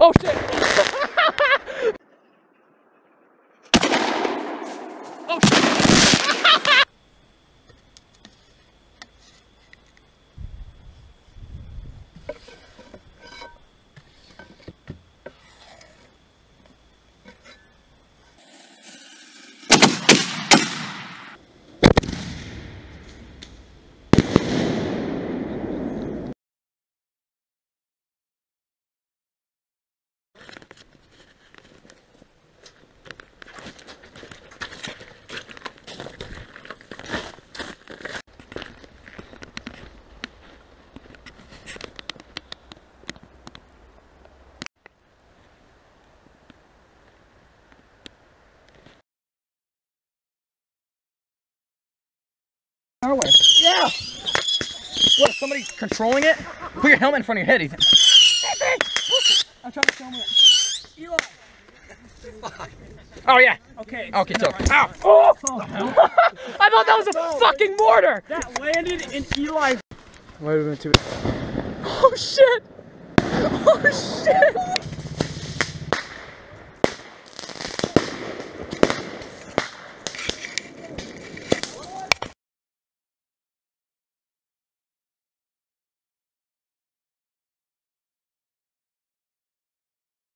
Oh shit! oh shit! Our way. Yeah. What? is Somebody controlling it? Put your helmet in front of your head, Ethan. I'm trying to show him. Eli. Oh yeah. Okay. Okay, so. Ow. Oh! I thought that was a fucking mortar. That landed in Eli. Wait a minute. Oh shit. Oh shit.